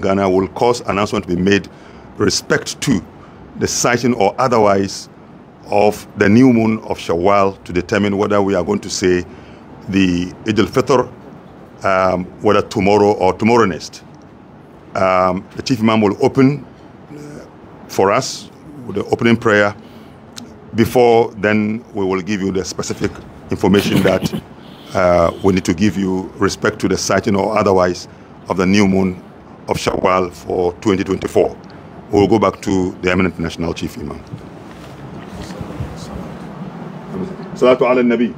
Ghana will cause announcement to be made respect to the sighting or otherwise of the new moon of Shawwal to determine whether we are going to say the Eid al-Fitr, um, whether tomorrow or tomorrow next. Um, the Chief Imam will open uh, for us with the opening prayer. Before then, we will give you the specific information that uh, we need to give you respect to the sighting or otherwise of the new moon of Shawwal for 2024. We will go back to the eminent national chief imam. Salatu ala nabi.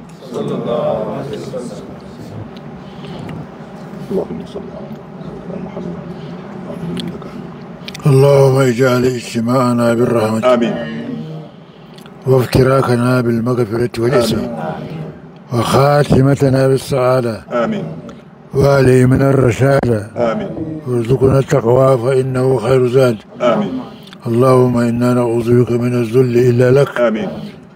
اللهم صل على محمد اللهم اجعل اجتماعنا بالرحمة آمين وافتراكنا بالمغفرة والإسم وخاتمتنا بالسعادة آمين وعلي من الرشادة آمين. وارزقنا التقوى فإنه خير زاد آمين. اللهم إنا نعوذ بك من الذل إلا لك. آمين.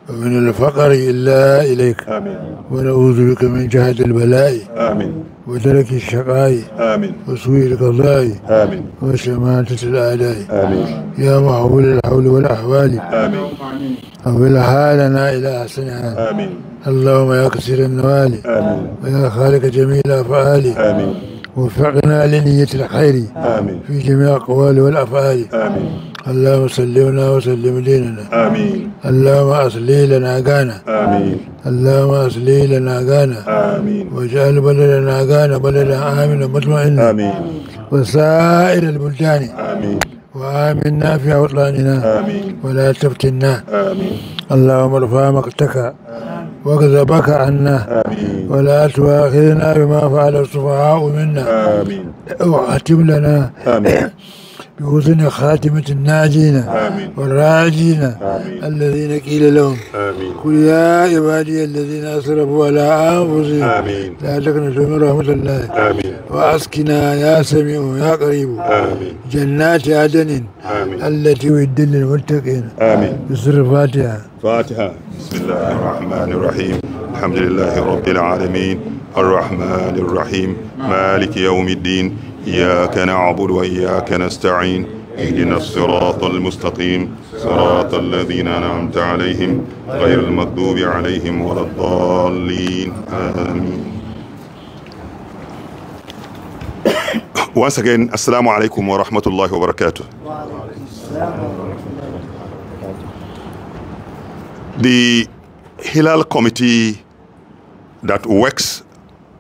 ومن الفقر إلا إليك. آمين. ونعوذ بك من جهد البلاء. آمين. ودرك الشقاء. آمين. وسوء القضاء. آمين. وشماتة الأعداء. آمين. يا محول الحول والأحوال. آمين. أول حالنا إلى أحسنها آمين. اللهم يا كثير النوال. آمين. ويا خالق جميع الأفعال. آمين. وفقنا لنية الخير. آمين. في جميع الأقوال والأفعال. آمين. اللهم سلمنا وسلم ديننا آمين. اللهم أصلي لنا غانا آمين. اللهم أصلي لنا غانا آمين. واجعل بلدنا غانا بلدا آمنا مطمئنا آمين. وسائر البلدان. آمين. وآمنا في أوطاننا. آمين. ولا تفتنا. آمين. اللهم ارفع مقتك. وغضبك عنا. آمين. ولا تؤاخذنا بما فعل السفهاء منا. آمين. واختم لنا. آمين. بحسن خاتمة الناجين والراجين الذين قيل لهم آمين. قل يا عبادي الذين أسرفوا على أنفسهم. آمين. لا تقنطوا من رحمة الله. آمين. وأسكنا يا سميع يا قريب. آمين. جنات عدن آمين. التي وعد للمتقين. آمين. بسر فاتحة. فاتحة. بسم الله الرحمن الرحيم. الحمد لله رب العالمين. الرحمن الرحيم. مالك يوم الدين. إياك نعبد وإياك نستعين اهدنا الصراط المستقيم صراط الذين أنعمت عليهم غير المغضوب عليهم ولا الضالين آمين Once again, Assalamu alaikum wa rahmatullahi wa barakatuh. The Hilal Committee that works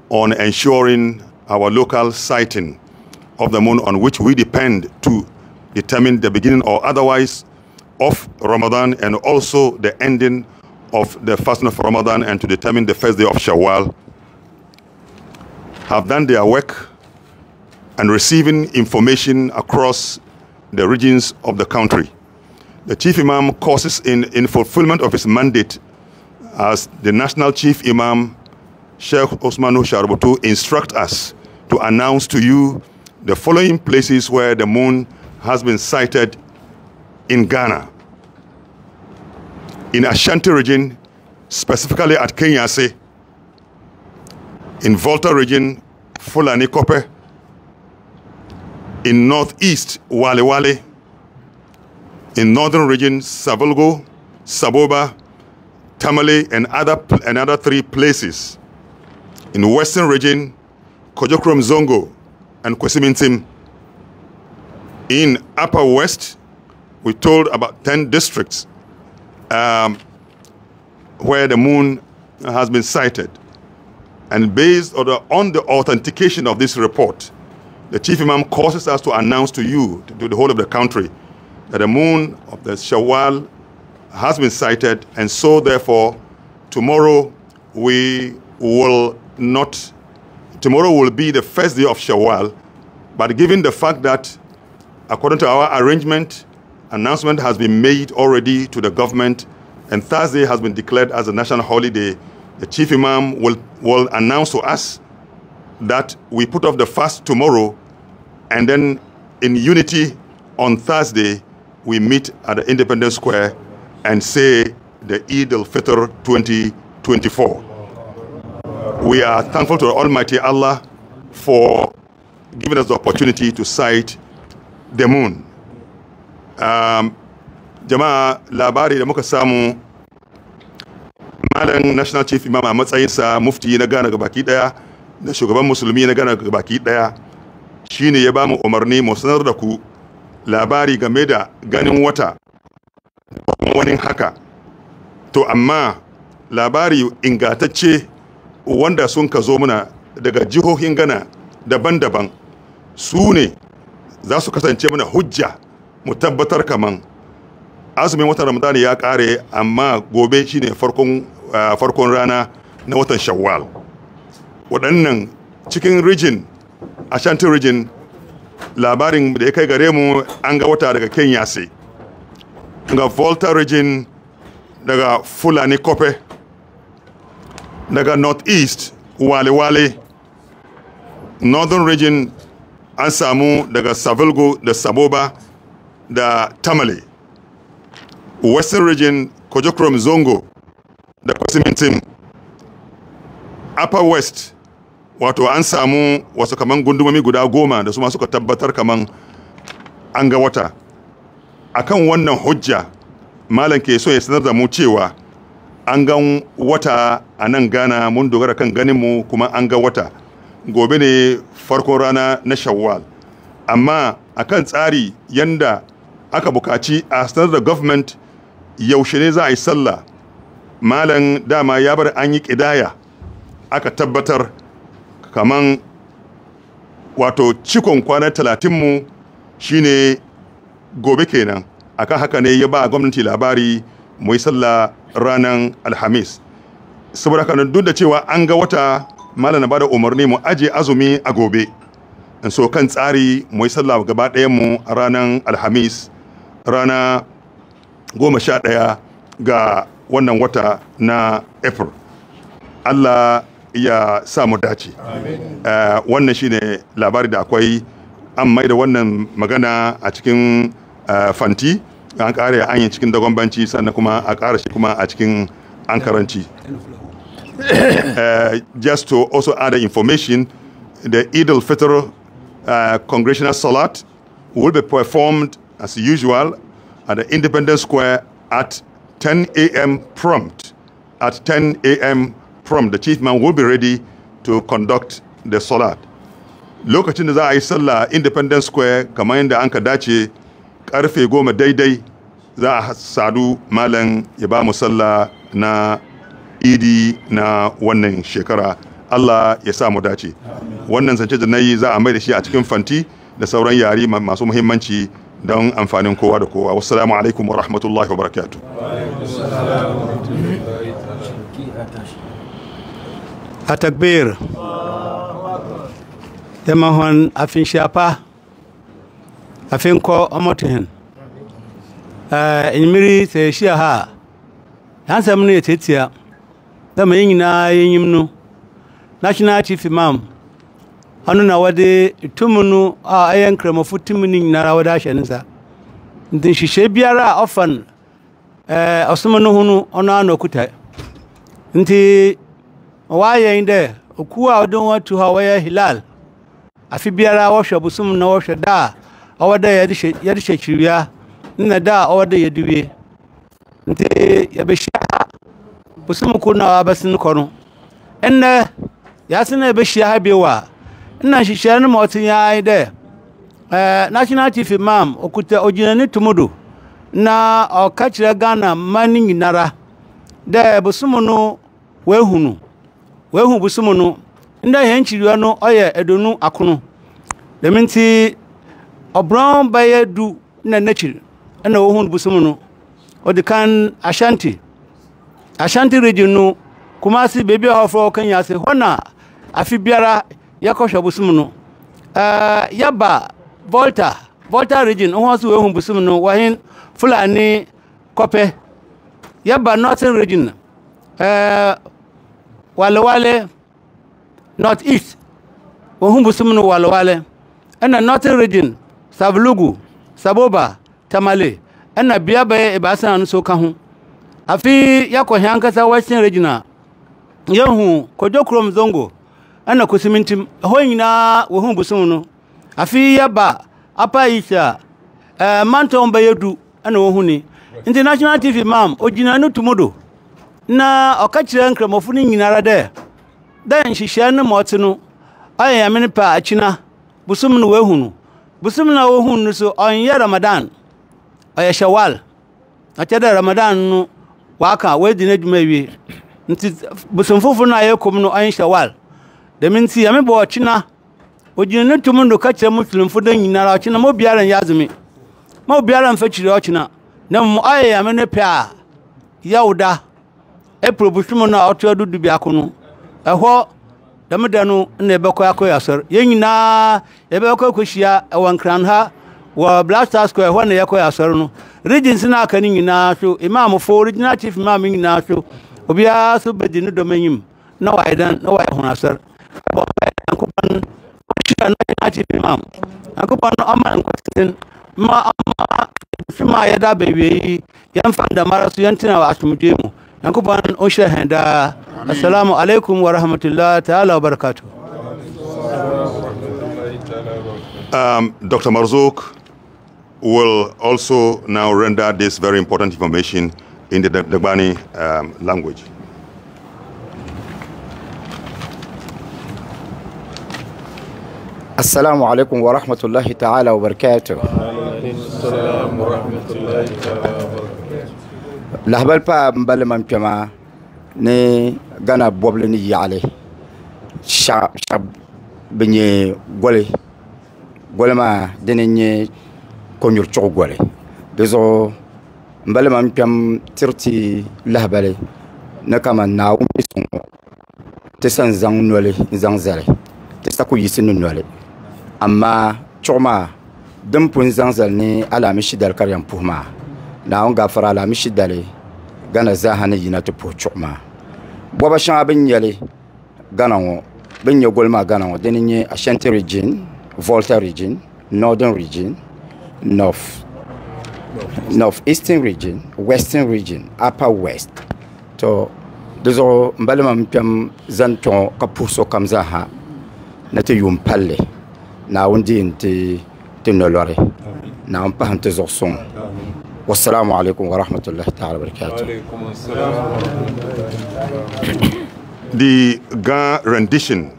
on ensuring our local sighting of the moon on which we depend to determine the beginning or otherwise of Ramadan and also the ending of the fasting of Ramadan and to determine the first day of Shawwal have done their work and receiving information across the regions of the country. The Chief Imam causes in, in fulfillment of his mandate as the National Chief Imam, Sheikh Osmanu Sharbutu, instruct us to announce to you the following places where the moon has been sighted in Ghana. In Ashanti region, specifically at Kenyasi. in Volta region, Fulani Kope, in northeast, Wale Wale, in northern region, Savolgo, Saboba, Tamale, and other, and other three places. In western region, Kojokrom Zongo and Kwesimintim. In upper west, we told about 10 districts um, where the moon has been sighted. And based on the, on the authentication of this report, the chief imam causes us to announce to you, to the whole of the country, that the moon of the Shawwal has been sighted, and so therefore, tomorrow we will not, tomorrow will be the first day of Shawwal, but given the fact that, according to our arrangement, announcement has been made already to the government, and Thursday has been declared as a national holiday, the chief imam will, will announce to us that we put off the fast tomorrow, and then in unity on Thursday, we meet at the Independence Square and say the Eid al-Fitr 2024. We are thankful to Almighty Allah for giving us the opportunity to sight the moon. Um, jama'a labari da muka samu malam national chief imam a matsayinsa mufti na gana baki ɗaya da shugaban musulmi na gana baki ɗaya shine ya ba mu umarni mu sanar da ku labari game da ganin wata wani haka. To amma labari ingatacce wanda sun ka zo muna daga jihohin gana daban-daban su ne za su kasance mana hujja mu tabbatar kaman azumin watan ramadani ya kare amma gobe shine farkon farkon rana na watan shawwal. Waɗannan cikin region ashanti region labarin da ya kai gare mu an ga wata daga kenya sai ga volta region daga fulani kofe daga northeast wale-wale northern region an samu daga savilgo da saboba da tamale. Western region kojokrom zongo da kwasimintin upper west wato an samu wasu kaman gundumomi guda goma da su ma suka tabbatar kaman an ga wata. Akan wannan hujja malam ke so ya sanar da mu cewa an gan wata a nan gana mun dogara kan ganinmu kuma an ga wata. Gobe ne farkon rana na shawwal. Amma akan tsari yanda aka buƙaci a sanar da government yaushe ne za a yi sallah. Malam dama ya bar an yi ƙidaya aka tabbatar kaman wato cikon kwanar talatinmu shine gobe kenan. Akan haka ne ya ba gwamnati labari mu yi sallah ranar alhamis. Saboda haka duk da cewa an ga wata malam na ba da umarni mu aje azumi a gobe. In so kan tsari mu yi sallah gaba mu a ranar alhamis rana goma sha ɗaya ga wannan wata na april. Allah ya sa mu dace. Uh, wannan shine labari da akwai. An mai da wannan magana a cikin uh, fanti. An kare an yi cikin dagwambanci sannan kuma a kara shi kuma a cikin ankaranci uh, just to also add information the Eid al-Fitr uh, congressional salat will be performed as usual at the Independence Square at 10 a.m. prompt. At 10 a.m. prompt, the chief man will be ready to conduct the salat. Lokacin da za a yi sallah Independence Square kamar yadda an ka dace ƙarfe goma daidai za a sadu malam ya ba mu sallah na idi na wannan shekara. Allah ya sa mu dace. Wannan zance da na yi za a mai da shi a cikin fanti da sauran yari masu muhimmanci don amfanin kowa da kowa. Wassalamu alaikum wa rahmatullahi wa barakatu a takbir. Dama hon afin shafa afei nkɔ ɔmɔte hen ɛɛ eh, enyimiri sɛ ehyia ha a n'asɛm no yɛ tietia dɛ ma yɛn nyinaa yɛnyim no. National chief imam ɔno na wɔde tum no a ɛyɛ nkramofo tum no nyinaa wɔde ahyɛ ne nsa. Nti nhyehyɛ biara a ɔfa no ɛɛ ɔsom no ho no ɔno ano kuta nti wɔayɛn dɛ okuo a ɔde wɔn atu hɔ a hilal. Afe biara wɔhwɛ bosom na wɔhwɛ da ɔwɔ dɛ yɛde hyɛ kyiriwia na da a ɔwɔ dɛ yɛde wie nti yɛbɛhyia ha bosom koro na wabɛse no kɔ no ɛnnɛ yɛase na yɛbɛhyia ha bio a nna nhyehyɛ no ma ɔte yɛn dɛ national chief imam okuta ogyina ne tom do na ɔka kyerɛ ghana mma no nyinara. Dɛ bosom no wahu no wahu bosom no ndɛ yɛn kyiriwa no ɔyɛ aduonu akono dɛm nti ɔborɔn bɛyɛ du na n'akyiri ɛna wɔhu bosom no ɔde kan ashanti. Ashanti region no kumase beebi a hɔfoɔ kanya ase hɔ na afe biara yɛkɔhwɛ bosom no ɛɛ yaba volta. Volta region ho so wahu bosom no wɔhen fulani kɔpɛ yaba northern region. Uh, walewale north east wɔhu bosom no walewale. Ɛna northern region savlugu saboba tamale. Ɛna bea bɛyɛ ebaasa no so ka ho. Afi yɛakɔhɛ ankasa western region yɛhu kodwo kurom zongo ɛna kosimintim ɛhɔ nyinaa wɔhu bosom no. Afi yɛba apa yi sɛ ɛɛ mantɔn bɛyɛ du ɛna wɔhu ni. Nti national tv mam ogyina no tumu do na ɔka kyerɛ nkramɔfo no nyinara dɛ dɛ nhyehyɛ no ma ɔte no ɔyɛ yɛme no pɛ akyina. Bosom no wahu no bosom no a wɔhu no so ɔnyɛ ramadan. Ɔyɛ shawal akyɛ dɛ ramadan no waka wadi no adwuma awie nti bosom foforɔ no a yɛkɔm no ɔnyɛ shawal dɛm nti yɛme bɔ ɔkyena ogyina ne tum do ka kyerɛ muslimfo da nyinara ɔkyena ma obiara nyɛ azumi. Ma obiara mfa kyiri ɔkyena na mmom ɔyɛ yɛme no pɛ a yɛwoda april bosom no a ɔto adudu biako no ɛhɔ dɛm da no na yɛbɛkɔ akɔ yɛasɔre yɛn nyinaa yɛbɛkɔ akɔhyia ɛwɔ nkran ha wɔ blaster square hɔ na yɛkɔ yɛasɔre no. Regions no aka no nyinaa so imamfo regional chief imam nyinaa so obiara so bɛdi ne dɔm anyim na wayɛ dɛn na wayɛ honasɔre nyankopɔn ɔhyira no regional chief imam nyankopɔn no ɔma nkɔteten ma ɔma fim a yɛda baawie yi yɛmfa ndamara so yɛntena wɔ asomdwe mu ɔnhyira hɛn daa assalamu alaikum wa rahmatullahi ta'ala wa Um, Dr. Marzouk will also now render this very important information in the Dagbani um, language. السلام عليكم ورحمة الله تعالى وبركاته lahabali pa n balima kpɛ maa ni gana bɔbili ni yaɣali shɛba bi nyɛ goli goli maa dini nyɛ konyuri chuɣu goli di zuɣu n balima kpɛm tiriti lahabali ni kama naawuni ti suŋ ti sa n zaŋ noli n zaŋ zali ti sa ku yisi ni noli amma chuɣu maa din pun zaŋ zali ni alaami shidali ka di yɛn puhi maa naawuni gafara alamishi dali. Gana zaaha ni yina ti puhi chuɣu maa boba shɛŋa bin nyɛli gana ŋɔ bin nyɛ goli maa gana ŋɔ dini nyɛ ashanti region volta region northern region north north eastern region western region upper west. To di zuɣu n balima n kpɛm zani kpɛŋɔ ka puhi sokam zaaha ni ti yuum palli naawuni diin ti nolɔri naawuni pahim ti zuɣu suŋ wassalamu alaikum wa rahmatullahi ta'ala barakatuh The Ga rendition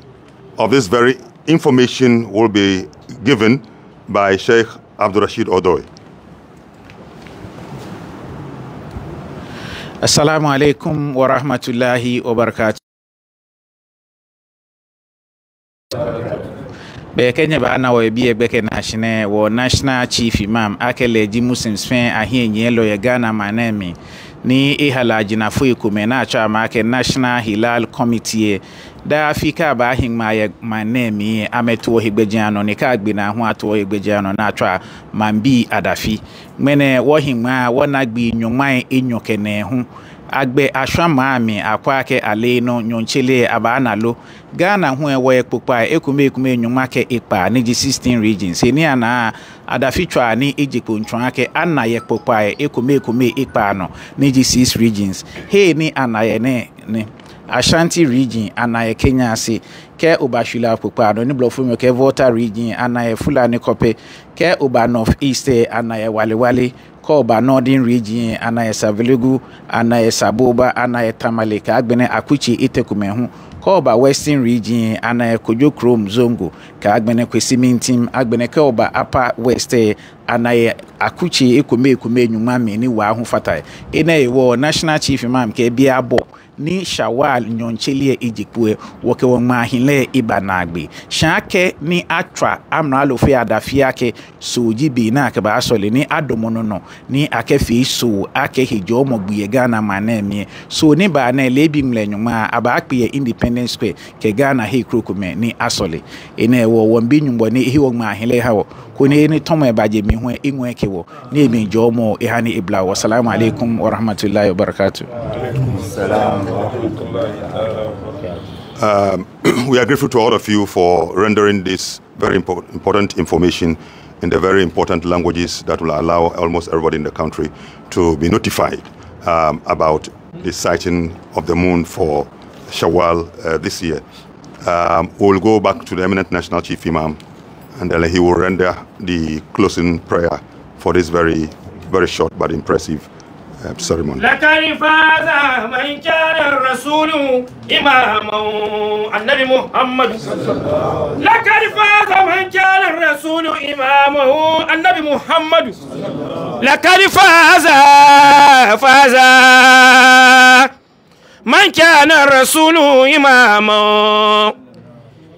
of this very information will be given by Sheikh Abdul Rashid Odoy. Assalamu alaikum wa rahmatullahi wa barakatuh. bɛɛkɛnyɛ baa na wɔyɛ bi yɛ bɛkɛ national wɔ national chief imam akɛlɛ gyi muslims fɛn ahennyɛ lɔyɛ ghana manami ni ihala agyinafo ekume na atwa amaakɛ national hilal committee daa fi kaa baa ahengma ayɛ manami amɛtoɔ higbɛgyina no ne kaa gbina ho atoɔ higbɛgyina no na atwa mambi adafi. Mɛnɛ wɔhengma a wɔna gbi nnwoman enyo kɛnɛ ho agbe ashwa maami akwake aleno nyonchele abanalo ghana ho ɛwɔ ɛkpokpa ekumekume nyumake ikpa ne gye sixteen regions eni ana adafitwa ne egyekpo ntwake ana yɛ kpokpa ekumekume ikpa no ne gye regions hei ne ana ne ne ashanti region ana kenya ase kɛ oba shula kpokpa ano ne blɔfo mu volta region ana fulani kɔpe kɛ oba north east ana yɛ. Wale. kɔɔba northern region anayɛsa velegu anayɛsa boba anayɛ tamale agbene akukye itekume ho kɔɔba western region anayɛ kojo krom zongo kaagbɛnɛ kwesi mintim agbɛnɛ kɔɔba apa west anayɛ akukye ekome ekome enyuma mmienu wɔ ahofata ɛnna yɛwɔ national chief imam kɛɛbi abɔ. ni shawal nyɔntseliɛ edzikpoe wɔke wɔ ŋmahinlɛ ibanagbe siakɛ ni atwa amuna alofe adafiake soji bena akaba asɔle ni adomo adomɔnɔnɔ ni akɛfe so ake hedzɔ mɔgbiɛ ghana manɛ miɛ so ni baanɛ lebi ŋlɛ nyuma aba akpeɛ independence square kɛ ghana he kurokumɛ ni asɔle ene wɔ wɔn bi nyumbɔ ni ehi wɔ ŋmahinlɛ ha wɔ ko ne ni tɔmɔ ɛbajɛ mi hɔn eŋɔɛ ke wɔ ne mi jɔ mɔ eha ni ebla wɔ salamu aleykum wa rahmatulahi wa barakatu. salaam. Um, we are grateful to all of you for rendering this very impo- important information in the very important languages that will allow almost everybody in the country to be notified um, about the sighting of the moon for Shawwal uh, this year. Um, we'll go back to the eminent national chief imam and then he will render the closing prayer for this very, very short but impressive ceremony. لقد فاز من كان الرسول إماما النبي محمد. لقد فاز من كان الرسول إمامه النبي محمد. لقد فاز فاز من كان الرسول إماما.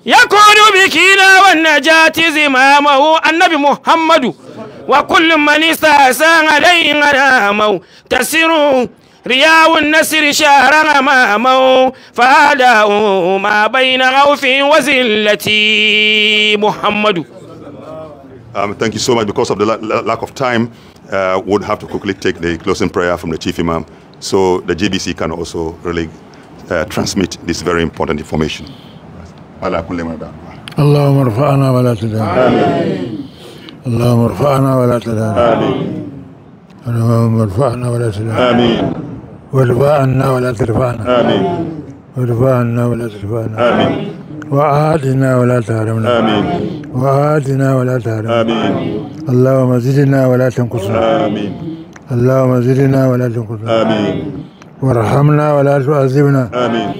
يكون بكينا والنجاة زمامه النبي محمد. وكل من استحسن عليه غرامه تسر رياء النسر شهر أمامه فهداه ما بين خوف وزلتي محمد Um, thank you so much. Because of the la- la- lack of time, uh, would have to quickly take the closing prayer from the chief imam, so the GBC can also really uh, transmit this very important information. على كل مدى. اللهم ارفعنا ولا تدعنا اللهم ارفعنا ولا تدعنا. اللهم ارفعنا ولا تدعنا. آمين. وارفع عنا ولا ترفعنا. آمين. وارفع عنا ولا ترفعنا. آمين. وآتنا ولا تحرمنا آمين. وآتنا ولا تحرمنا آمين. اللهم زدنا ولا تنقصنا. آمين. اللهم زدنا ولا تنقصنا. آمين. وارحمنا ولا تعذبنا. آمين.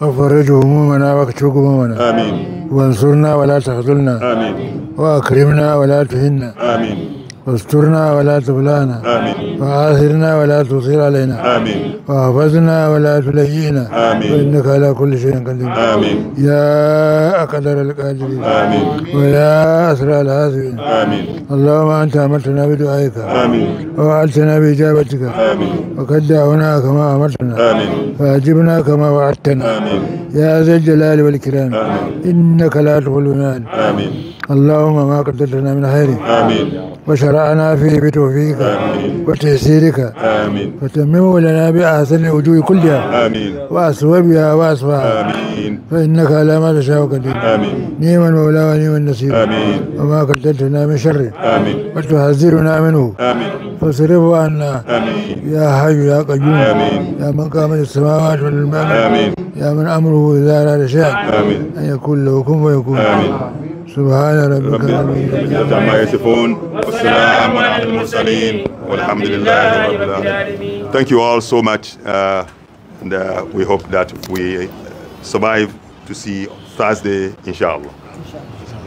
وفرج همومنا واكشف همومنا. آمين. وانصرنا ولا تخذلنا. آمين. وأكرمنا ولا تهنا. آمين. واسترنا ولا تبلانا. آمين. وآثرنا ولا تؤثر علينا. آمين. وأحفظنا ولا تلينا آمين. وإنك على كل شيء قدير. آمين. يا أقدر القادرين. آمين. ويا أسرع الحاسبين آمين. اللهم أنت أمرتنا بدعائك. آمين. ووعدتنا بإجابتك. آمين. وقد دعونا كما أمرتنا. آمين. فأجبنا كما وعدتنا. آمين. يا ذا الجلال والإكرام. إنك لا المال آمين. اللهم ما قدرت لنا من خير. آمين. وشرعنا فيه بتوفيقك آمين. وتيسيرك آمين. فتممه لنا بأحسن الوجوه كلها. آمين. وأسوبها وأصفاها آمين. فإنك على ما تشاء قدير آمين. نعم المولى ونعم النصير. آمين. وما قدرتنا من شر. آمين. وتحذرنا منه. آمين. فاصرفه عنا. آمين. يا حي يا قيوم. آمين. يا من قام السماوات والماء آمين. يا من أمره إذا أراد شيئا. آمين. أن يكون له كن فيكون آمين. سبحان ربك رب رب العزة العزة عما يصفون والسلام على المرسلين والحمد لله رب العالمين Thank you all so much uh, and uh, we hope that we survive to see Thursday inshallah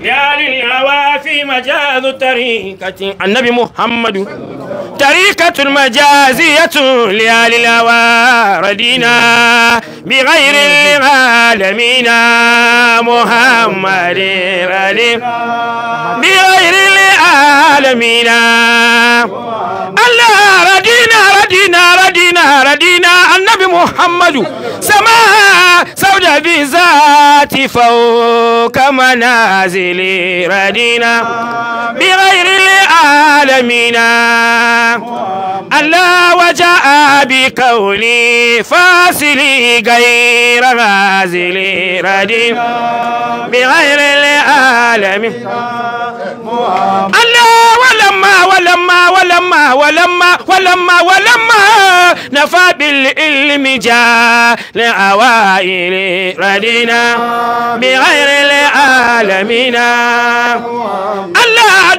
يا للهوى في مجاز الطريقة النبي محمد. طريقة المجازية لآل الهوى ردينا بغير العالمين. محمد ردينا بغير العالمين. الله ردينا ردينا النبي محمد. سماء سوداء بذات فوق منازل ردينا. بغير العالمين. الله وجاء بقولي فاصلي غير غازل ردينا بغير العالمين الله ولما ولما ولما ولما ولما ولما نفى بالعلم جاء لأوائل ردينا بغير العالمين. الله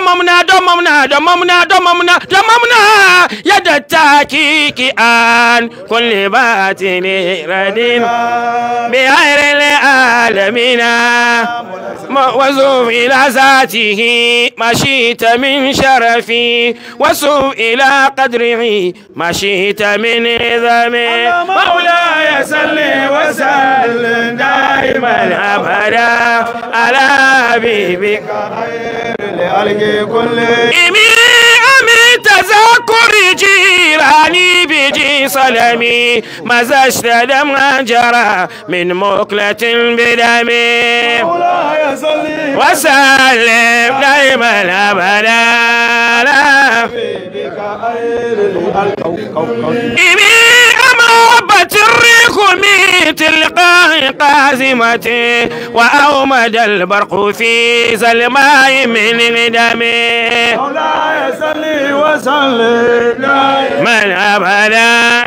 دممنا دممنا دممنا دممنا دممنا دممنا دممنا يد التحقيق عن كل باطل ردينا بغير العالمين وزوم إلى ذاته ما شئت من شرفي وسوء إلى قدره ما شئت من عظمي مولاي صل وسلم دائما أبدا على حبيبك إمي أمي تذكر جيراني بجي صلمي ماذا اشتدم جرى من مقلة بدمي وسلم دائما أبدا. إمي أمابت الريح من تلقاء قازمتي وأومد البرق في زلماء من دمي مولاي صلي وسلم. من أبدا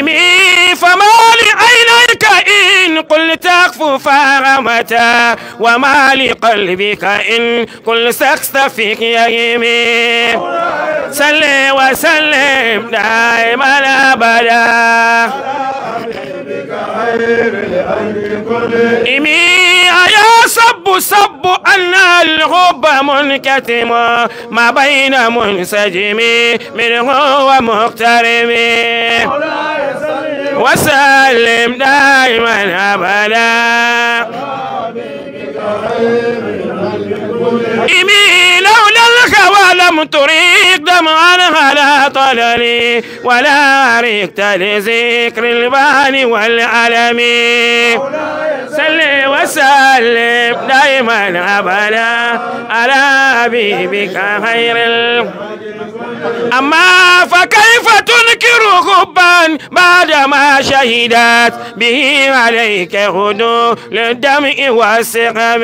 إمي فما لعينيك إن إن فغمتا وما لقلبك إن كل سكست فيك يا يمين صل وسلم دائما أبدا. إمي يا صب صب أن الغب منكتم ما بين منسجم منه ومقترم وسلم دائما أبدا. إمي لولا الهوى لم تريق دمعا على طللي ولا ريقت لذكر البان والعلم. صل وسلم دائما أبدا على حبيبك خير. أما فكيف تنكر حبا بعدما شهدت به عليك غدو للدمع والسقم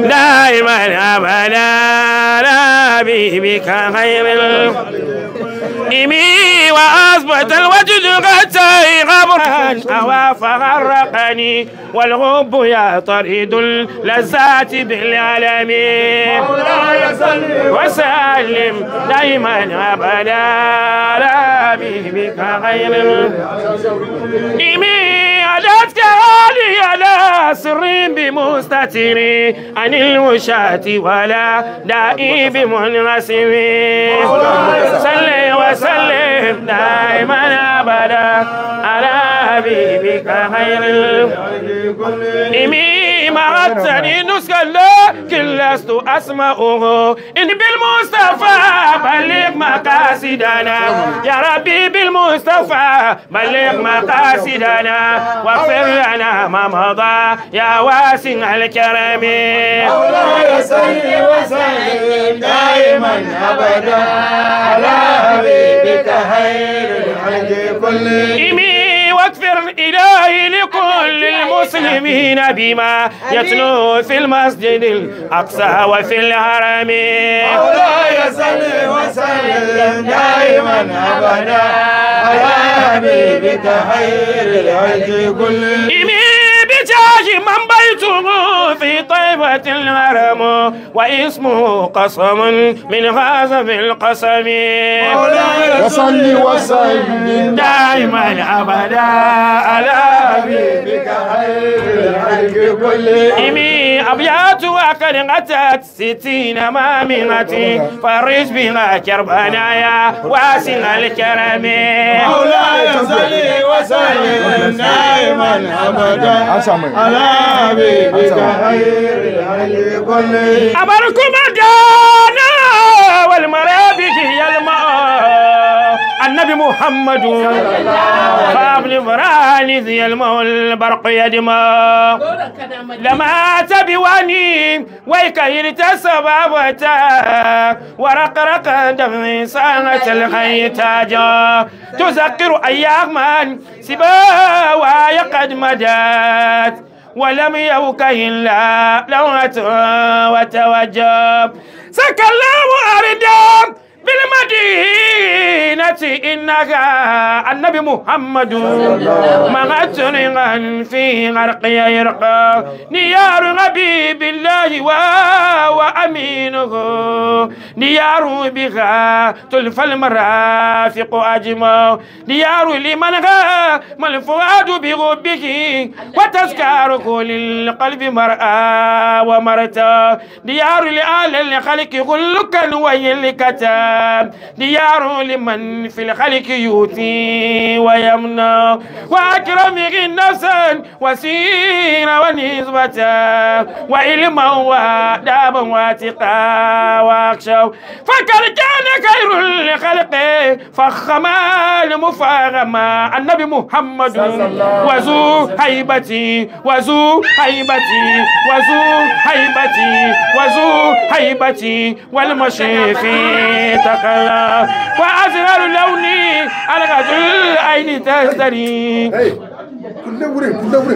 دائما أبدا على حبيبك خير. إمي وأثبت الوجد غتي غبرا أو فغرقني والغب يطرد اللذات بالعالم. وسلم دائما أبدا على حبيبك خير إمي أدتك علي على سر بمستتر عن الوشاة ولا دائي بمنغسم صل وسلم دائما أبدا على حبيبك خير إمي نسك لكن لست أسمعه. إن بالمصطفى بلغ مقاصدنا. يا ربي بالمصطفى بلغ مقاصدنا. واغفر لنا ما مضى يا واسع الكرم. مولاي صل وسلم دائما ابدا. على حبيبك خير إمي واغفر إلهي لكل المسلمين بما يتلو في المسجد الأقصى وفي الحرم. مولاي صل وسلم دائما ابدا. على حبيبك خير الخلق كلهم من بيته في طيبة الهرم واسمه قصم من غازم القسم. مولاي صل وسلم. دائما أبدا على حبيبك خير الخلق كلهم. إمي أبيات وقد أتت ستين مامنة فرج بها كربنا يا واسع الكرم. مولاي صل وسلم دائما ابدا. على حبيبك خير الخلق كلهم أبركم دانا والمرابك يلمع النبي محمد. فابن فراني ذي المول البرق يدمع. لما تبواني ويكيل تسبابتا ورقرق دم ساعة الخي تاجا تذكر أياما سبا ويقد مدات ولم يبك إلا لوعة وتوجب. سكى الله أردام بالمدينة إنك النبي محمد. مغتنغا في غرق يرقى نيار حبيب الله وهو أمينه نيار بها تلف المرافق أجمع. نيار لمن غام الفؤاد بغبه. وتذكار كل القلب مرأى ومرتا. ديار لآل الخلق غلقا ويلكتا. ديار لمن في الخلق يؤتي ويمنى. وأكرمه نفسا وسير ونسبة. وعلما ودابا واتقا واخشوا فقد كان خير الخلق فخما المفاغما النبي محمد. وزو هيبتي وزو هيبتي وزو هيبتي وزو هيبتي. والمشي في تقلى وأزهر لوني الغد العين تزدري.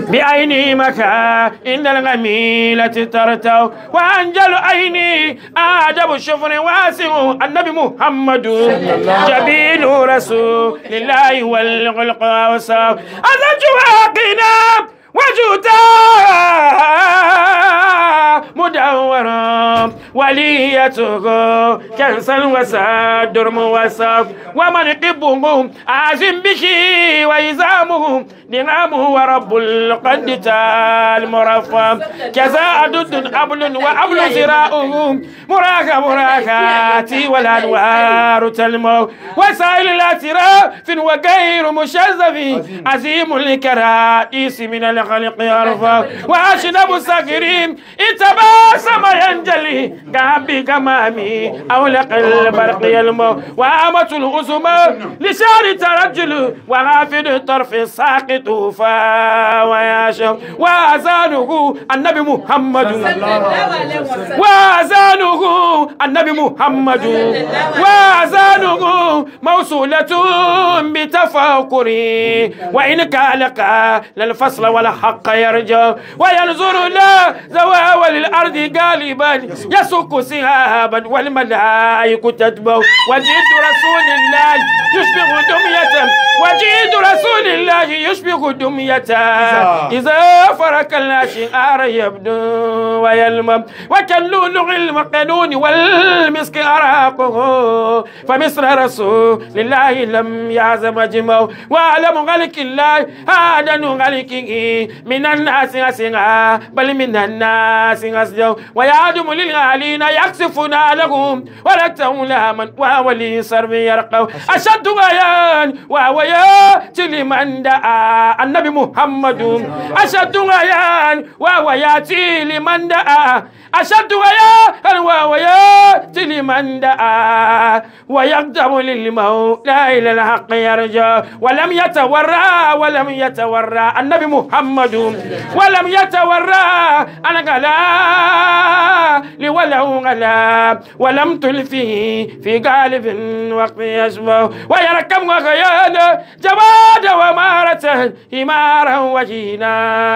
بعيني مكا؟ إن الغميلة ترتو. وأنجل عيني آدب الشفر واسع النبي محمد جبين رسول الله والغلق والصاف أذج واقنا وجوتا مدورا وليته. كنسا وسادر موسف ومن قبه عازم به وإزامه. نعمه ورب القد تعال مرفع. كذا ضد أبل وأبل زراؤه. مراك مراكاتي والأنوار تلمو وسائل الاعتراف وغير مشذب عظيم الكرائس من الخلق يرفع وأشنب الساكرين. اتباسم ينجلي كابي كمامي. أولق البرق يلمو. وآمة الغزمة لشار ترجل. وغافل الطرف ساقط فا وياشم وأذانه النبي محمد. وأذانه النبي محمد. وأذانه موصولة بتفاكر وإن كالك للفصل ولا حق يرجع وينظر لا زواول الأرض غالبا يسوق سهابا والملائكة تتبع. وجد رسول الله يشبه دمية وجد رسول الله يشبه دمية. إذا فرك الأشعار يبدو ويلمم وكاللؤلؤ المقنون والمسك أراقه. فمصر رسول لله لم يعزم أجمع وأعلم غلق الله هذا غلقه. من الناس أسنع بل من الناس أسجو ويعدم للغالين يكسفنا لهم ولا تولى من وهو لي صرف يرقو أشد غيان وهو ياتي لمن دعا النبي محمد أشد غيان وهو ياتي لمن دعا أشد غيان وهو ياتي لمن دعا ويقدم للموت لا إلى الحق يرجع ولم يتورى ولم يتورى النبي محمد ولم يتورى. أنا غلا لوله غلا ولم تلفه في غالب وقت يشبه ويركب وغيانا جواد ومارة همارا وجينا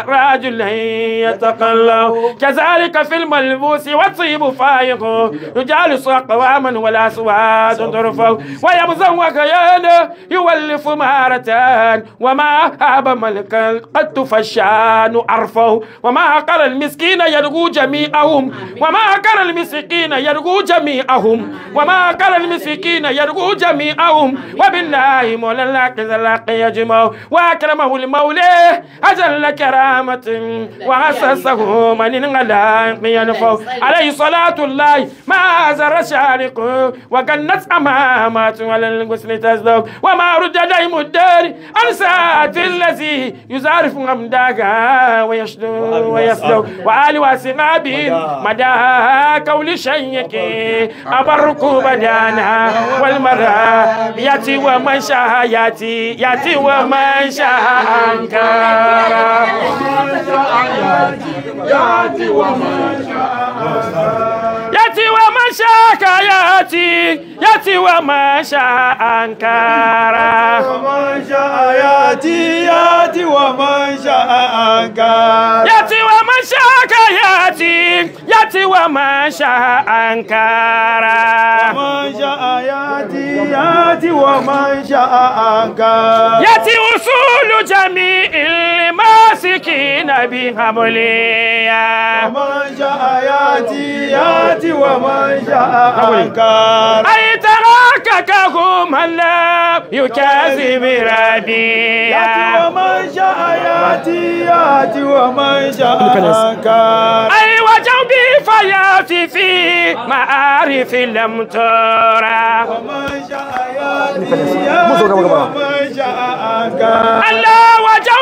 رجل يتقلب كذلك في الملبوس والطيب فايق يجالس أقواما ولا سواد ترفع. ويبزن وغيانا يولف مارة. وما هاب ملكا قد تفشان أرفه وما هكر المسكين يدعو جميعهم. وما هكر المسكين يدعو جميعهم. وما هكر المسكين يدعو جميعهم. وبالله مولى الله ذلك يجمع وأكرمه المولى أجل كرامة. وأسسه من الغلاق ينفع عليه صلاة الله ما زر شارق وجنت أمامات ولا الغسل تصدق وما رد دائم الدار أنسات الذي يزارف غمداها ويشدو ويصدق وآل واسناب مدى كول شيك أبرك بدانا والمرأة ياتي ومن شاء ياتي ياتي ومن شاء أنكر ياتي ومن ياتي ومن شاء ياتي ياتي ومن شاء أنكر ومن شاء ياتي ياتي ومن شاء أنكر ياتي ومن شاء ياتي ياتي ومن شاء أنكر ومن شاء ياتي ياتي ومن شاء أنكر ياتي وصول جميع الماسكين بحبلية ومن شاء ياتي ياتي ومن شاء أنكر. أي تراككهم هلا يكاذب ربي يأتي ومن شاء ياتي ياتي ومن شاء أنكر. أي وجوبي فياتي في معارف لم ترى. ومن شاء ياتي ياتي ومن شاء أنكر. الله وجوبي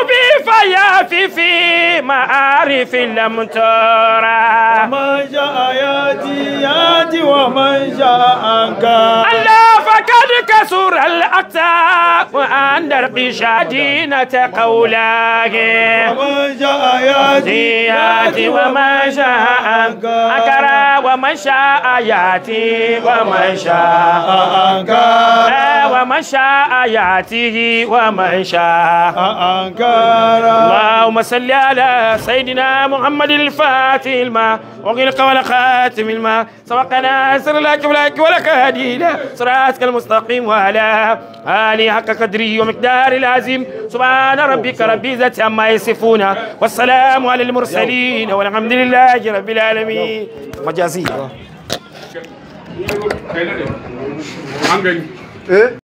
في معارف لم ترى. ومن شاء ياتي ياتي ومن شاء أنكر. الله فقد كسر الأقطاب وأن القشا دينة قوله. ومن شاء يأتي ومن شاء أنكر. ومن شاء يأتي ومن شاء أنكر. ومن شاء ياتيه ومن شاء. أنكر. اللهم صل على سيدنا محمد الفاتح الماء وغلق ولا خاتم الماء سبقنا سر لك ولك ولك هدينا صراطك المستقيم وعلى آله حق قدره ومقدار العظيم. سبحان ربك رب العزة عما يصفون. والسلام على المرسلين. والحمد لله رب العالمين. مجازي an gani